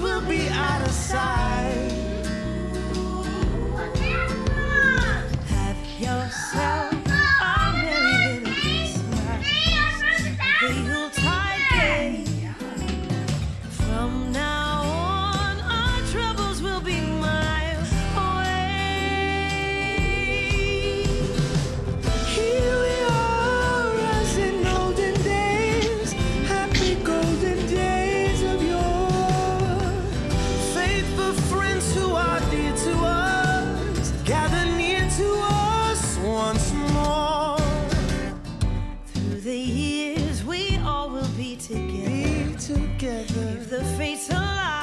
will be out of sight. the years, we all will be together. Be together. If the fates alive.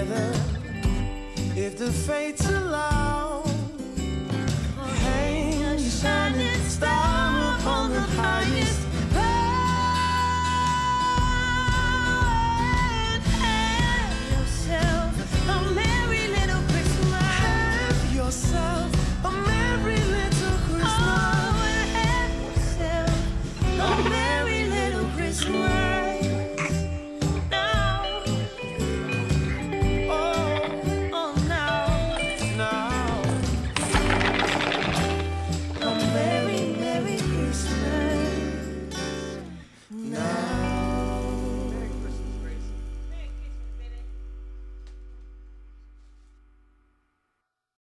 Together if the fates allow.